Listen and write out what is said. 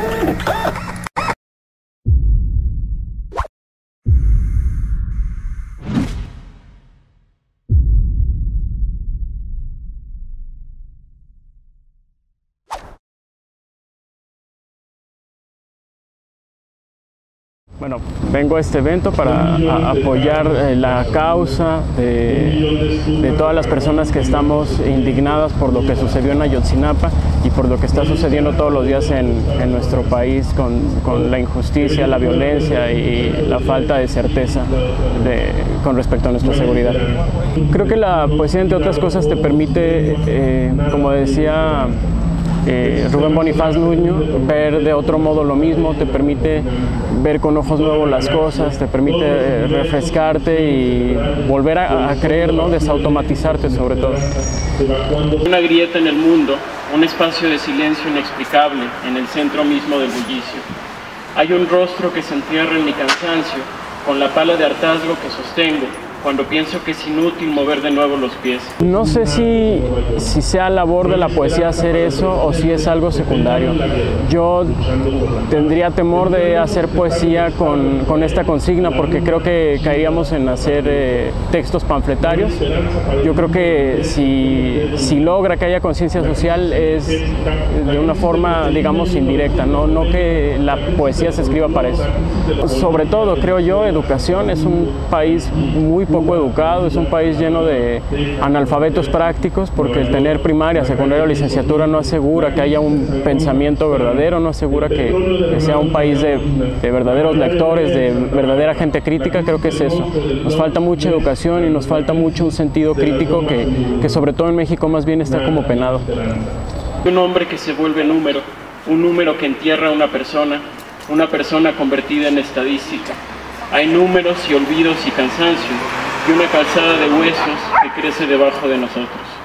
Ah! Bueno, vengo a este evento para apoyar eh, la causa de, todas las personas que estamos indignadas por lo que sucedió en Ayotzinapa y por lo que está sucediendo todos los días en, nuestro país con, la injusticia, la violencia y la falta de certeza con respecto a nuestra seguridad. Creo que la poesía, entre otras cosas, te permite, eh, como decía eh, Rubén Bonifaz Nuño, ver de otro modo lo mismo, te permite ver con ojos nuevos las cosas, te permite eh, refrescarte y volver a, creer, ¿no? desautomatizarte sobre todo. Una grieta en el mundo, un espacio de silencio inexplicable en el centro mismo del bullicio. Hay un rostro que se entierra en mi cansancio, con la pala de hartazgo que sostengo, cuando pienso que es inútil mover de nuevo los pies. No sé si, si sea labor de la poesía hacer eso o si es algo secundario. Yo tendría temor de hacer poesía con, con esta consigna porque creo que caeríamos en hacer eh, textos panfletarios. Yo creo que si, si logra que haya conciencia social es de una forma, digamos, indirecta, no, no que la poesía se escriba para eso. Sobre todo, creo yo, educación es un país muy poco educado, es un país lleno de analfabetos prácticos porque el tener primaria, secundaria o licenciatura no asegura que haya un pensamiento verdadero, no asegura que, sea un país de, verdaderos lectores, de verdadera gente crítica, creo que es eso. Nos falta mucha educación y nos falta mucho un sentido crítico que, que sobre todo en México más bien está como penado. Un hombre que se vuelve número, un número que entierra a una persona, una persona convertida en estadística. Hay números y olvidos y cansancio, y una calzada de huesos que crece debajo de nosotros.